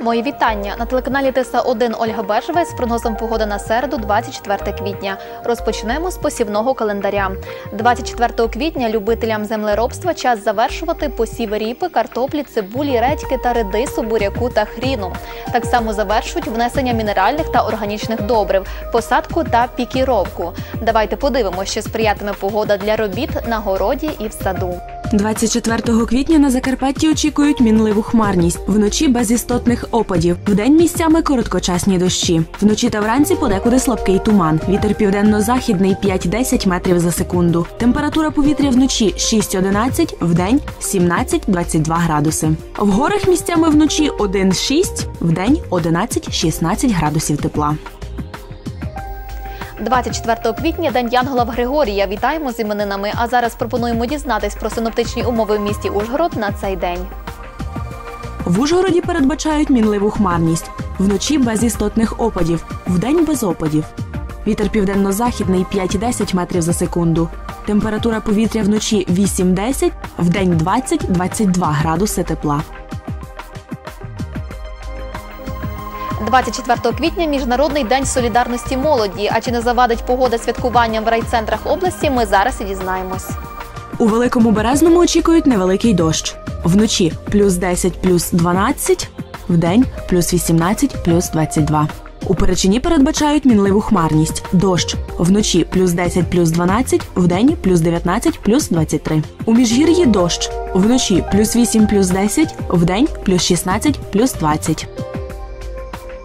Мої вітання на телеканалі ТСА 1 Ольга Бежева з прогнозом погоди на середу, 24 квітня. Розпочнемо з посівного календаря. 24 квітня любителям землеробства час завершувати посіви ріпи, картоплі, цибулі, редьки та редису, буряку та хріну. Так само завершують внесення мінеральних та органічних добрив, посадку та пікіровку. Давайте подивимося, що сприятиме погода для робіт на городі і в саду. 24 квітня на Закарпатті очікують мінливу хмарність. Вночі без істотних опадів. Вдень місцями короткочасні дощі. Вночі та вранці подекуди слабкий туман. Вітер південно-західний 5-10 метрів за секунду. Температура повітря вночі 6-11, вдень 17-22 градуси. В горах місцями вночі 1-6, вдень 11-16 градусів тепла. 24 квітня День Янгола Григорія. Вітаємо з іменинами. А зараз пропонуємо дізнатись про синоптичні умови в місті Ужгород на цей день. В Ужгороді передбачають мінливу хмарність. Вночі без істотних опадів, вдень без опадів. Вітер південно-західний 5-10 метрів за секунду. Температура повітря вночі 8-10, вдень 20-22 градуси тепла. 24 квітня Міжнародний день солідарності молоді. А чи не завадить погода святкуванням в райцентрах області? Ми зараз і дізнаємось. У великому березному очікують невеликий дощ. Вночі плюс 10, плюс 12, вдень плюс 18, плюс 22. У Перечині передбачають мінливу хмарність. Дощ. Вночі плюс 10, плюс 12, вдень плюс 19, плюс 23. У Міжгір'ї дощ. Вночі плюс 8, плюс 10, вдень плюс 16, плюс 20.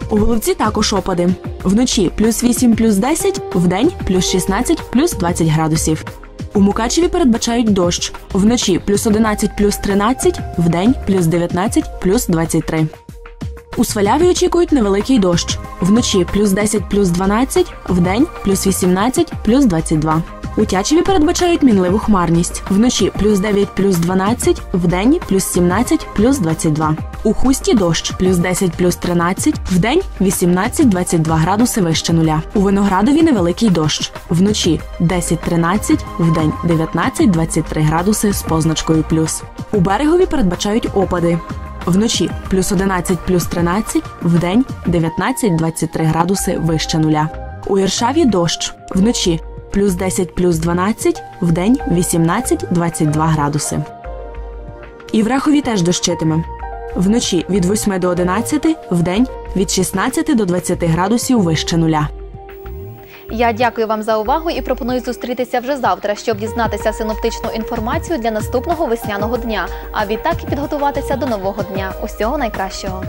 У Головці також опади. Вночі плюс 8, плюс 10, вдень плюс 16, плюс 20 градусів. У Мукачеві передбачають дощ. Вночі плюс 11, плюс 13, вдень плюс 19, плюс 23. У Сваляві очікують невеликий дощ. Вночі плюс 10, плюс 12, вдень плюс 18, плюс 22. У Тячеві передбачають мінливу хмарність. Вночі плюс 9, плюс 12, вдень плюс 17, плюс 22. У Хусті дощ плюс 10, плюс 13, вдень 18-22 градуси вище нуля. У Виноградові невеликий дощ. Вночі 10-13, вдень 19-23 градуси з позначкою плюс. У берегові передбачають опади. Вночі плюс 11, плюс 13, вдень 19-23 градуси вище нуля. У Іршаві дощ. Вночі плюс 10, плюс 12, вдень 18-22 градуси. І в Рахові теж дощитиме. Вночі від 8 до 11, вдень від 16 до 20 градусів вище нуля. Я дякую вам за увагу і пропоную зустрітися вже завтра, щоб дізнатися синоптичну інформацію для наступного весняного дня. А відтак і підготуватися до нового дня. Усього найкращого.